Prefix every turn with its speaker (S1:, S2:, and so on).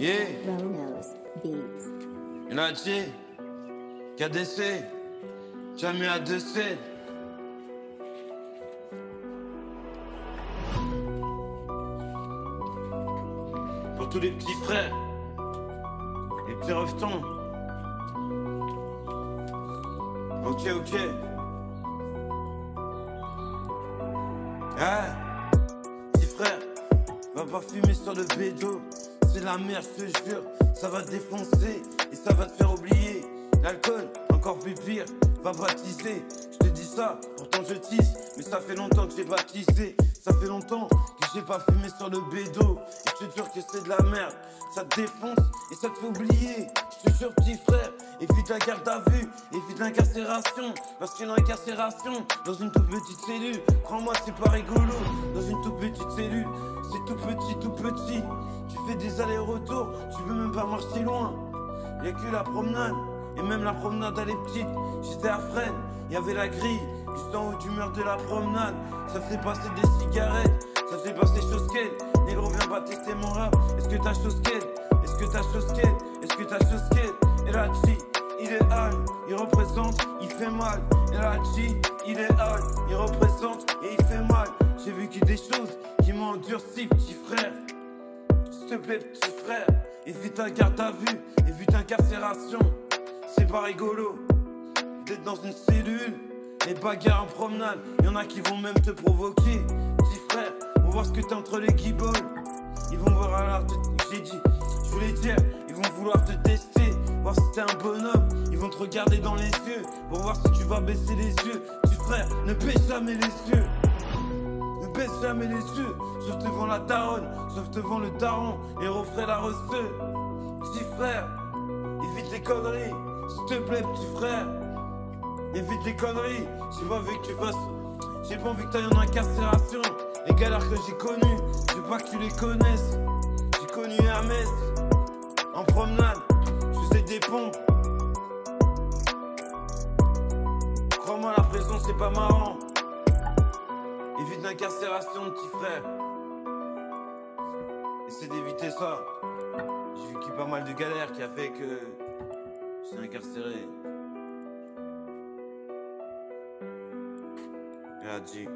S1: Yeah,
S2: Ronos Beats.
S1: Nachi, KDC, jamais à 2 7 Pour tous les petits frères, les petits revetons. Ok, ok. Ah, petit frère, va pas fumer sur le bédo. C'est la merde, je te jure, ça va te défoncer et ça va te faire oublier. L'alcool, encore plus pire, va baptiser. Je te dis ça, pourtant je tisse, mais ça fait longtemps que j'ai baptisé. Ça fait longtemps que j'ai pas fumé sur le bédo. Et je te jure que c'est de la merde, ça te défonce et ça te fait oublier. Je te jure, petit frère, évite la garde à vue, évite l'incarcération. Parce que l'incarcération, dans une toute petite cellule, crois-moi, c'est pas rigolo. Dans une toute Tu peux même pas marcher loin. Y'a que la promenade, et même la promenade elle est petite. J'étais à Fresnes, y avait la grille, juste en haut du mur de la promenade. Ça fait passer des cigarettes, ça fait passer chose qu'elle. Négro, viens pas tester mon rap. Est-ce que t'as chose qu'elle Est-ce que t'as chose qu'elle Est-ce que t'as chose qu'elle Et la G, il est hal, il représente, il fait mal. Et la G, il est hal, il représente et il fait mal. J'ai vécu des choses qui m'ont endurci, petit frère. Te plaît, petit frère, évite un garde à vue, évite incarcération. C'est pas rigolo d'être dans une cellule, les bagarres en promenade. Y'en a qui vont même te provoquer. Petit frère, vont voir ce que t'es entre les guibolles. Ils vont voir alors, j'ai dit, je voulais dire, ils vont vouloir te tester, voir si t'es un bonhomme. Ils vont te regarder dans les yeux, pour voir si tu vas baisser les yeux. Petit frère, ne baisse jamais les yeux. Baisse jamais les yeux, sauf devant la daronne, sauf devant le daron, et refrais la receux. Petit frère, évite les conneries, s'il te plaît, petit frère. Évite les conneries, j'ai pas envie que tu fasses. J'ai pas envie que t'ailles en incarcération. Les galères que j'ai connues, je pas que tu les connaisses. J'ai connu Hermès, en promenade, je faisais des pompes. Crois-moi, la prison c'est pas marrant. Évite l'incarcération, petit frère. Essaie d'éviter ça. J'ai vécu pas mal de galères qui a fait que j'étais incarcéré. Reagis.